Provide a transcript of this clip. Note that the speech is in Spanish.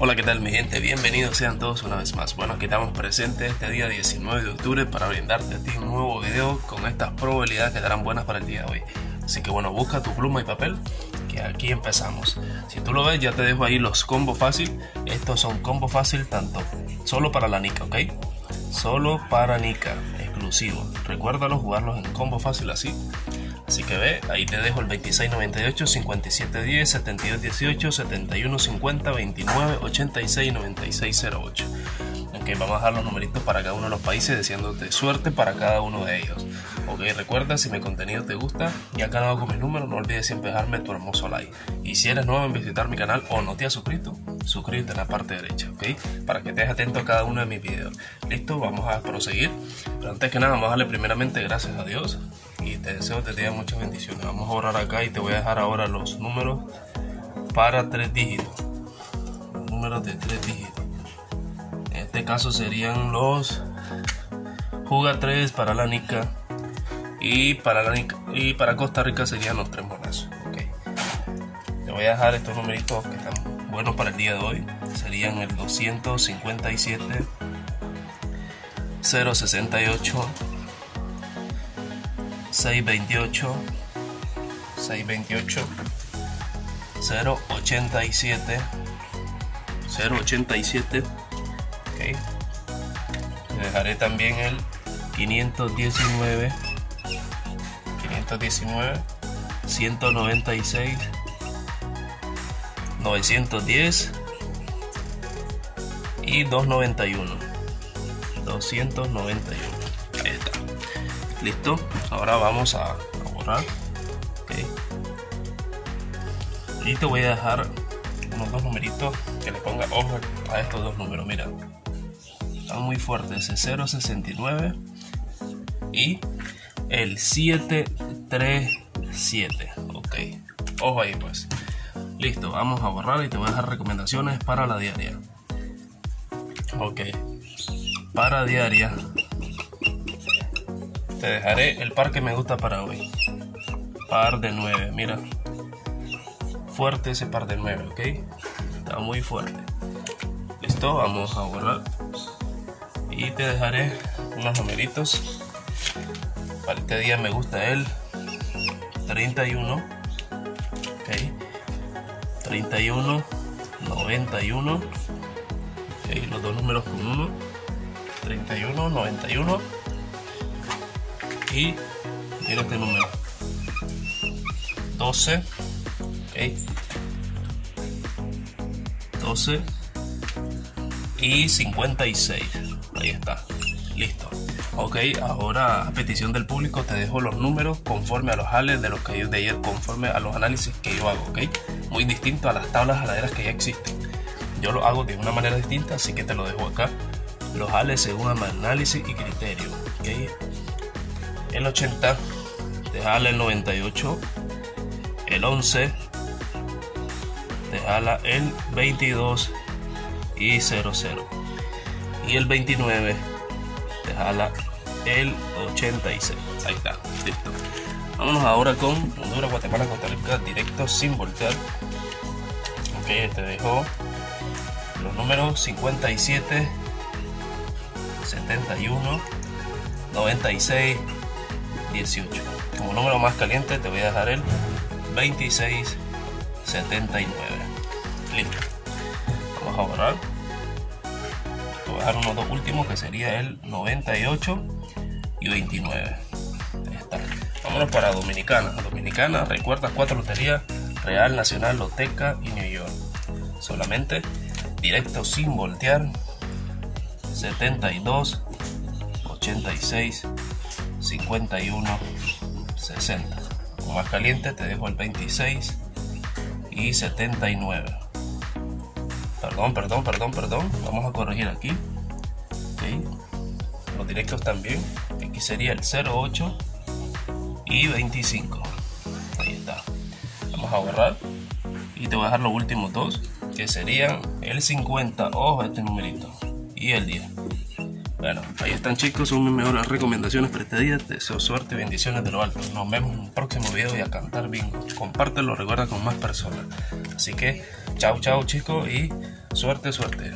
Hola, ¿qué tal mi gente? Bienvenidos sean todos una vez más. Bueno, aquí estamos presentes este día 19 de octubre para brindarte a ti un nuevo video con estas probabilidades que darán buenas para el día de hoy. Así que bueno, busca tu pluma y papel, que aquí empezamos. Si tú lo ves, ya te dejo ahí los combos fácil. Estos son combos fácil tanto solo para la Nika, ¿ok? Solo para Nika, exclusivo. Recuérdalo jugarlos en combo fácil así. Así que ve, ahí te dejo el 2698, 5710, 7218, 7150, 29, 86, 9608. Ok, vamos a dejar los numeritos para cada uno de los países deseándote suerte para cada uno de ellos. Ok, recuerda si mi contenido te gusta y has ganado con mis números, no olvides siempre dejarme tu hermoso like. Y si eres nuevo en visitar mi canal o no te has suscrito, suscríbete en la parte derecha, ok, para que estés atento a cada uno de mis videos. Listo, vamos a proseguir. Pero antes que nada, vamos a darle primeramente gracias a Dios y te deseo que te tenga muchas bendiciones. Vamos a orar acá y te voy a dejar ahora los números para tres dígitos. Números de tres dígitos. En este caso serían los Juga 3 para la Nica y para la y para Costa Rica serían los tres monazos. Okay. Te voy a dejar estos numeritos que están buenos para el día de hoy. Serían el 257 068 628 628 087 087 ok. Te dejaré también el 519 519 196 910 y 291 291 ahí está listo. Ahora vamos a, borrar. Y te voy a dejar unos dos numeritos que le ponga ojo a estos dos números. Mira. Están muy fuertes. Ese 069 y el 737 ok. Ojo ahí pues. Listo. Vamos a borrar y te voy a dejar recomendaciones para la diaria. Ok. Para diaria te dejaré el par que me gusta para hoy. Par de 9, mira. Fuerte ese par de 9, ¿ok? Está muy fuerte. Listo, vamos a borrar. Y te dejaré unos numeritos. Para este día me gusta el 31. Ok. 31, 91. Ok, los dos números con 1. 31, 91 y mira este número. 12 ok. 12 y 56 ahí está. Listo. Ok ahora a petición del público te dejo los números conforme a los ales de los que yo de ayer conforme a los análisis que yo hago ok. Muy distinto a las tablas aladeras que ya existen. Yo lo hago de una manera distinta así que te lo dejo acá. Los ales según análisis y criterio ok el 80, jala el 98, el 11, jala el 22 y 00. Y el 29, jala el 86. Ahí está, listo. Vámonos ahora con Honduras, Guatemala, Costa Rica, directo sin voltear. Ok, te dejo los números 57, 71, 96, 18. Como número más caliente te voy a dejar el 2679. Listo. Vamos a borrar. Te voy a dejar unos dos últimos que sería el 98 y 29. Ahí está. Vámonos para Dominicana. Dominicana, recuerda cuatro loterías: Real, Nacional, Loteca y New York. Solamente directo sin voltear. 72 86 51 60 como más caliente te dejo el 26 y 79 perdón perdón perdón perdón. Vamos a corregir aquí los directos también. Aquí sería el 08 y 25 ahí está. Vamos a borrar. Y te voy a dejar los últimos dos que serían el 50 ojo este numerito. Y el 10 bueno, ahí están chicos, son mis mejores recomendaciones para este día. Te deseo suerte bendiciones de lo alto. Nos vemos en un próximo video y a cantar bingo. Compártelo, recuerda con más personas. Así que, chao, chao chicos y Suerte, suerte.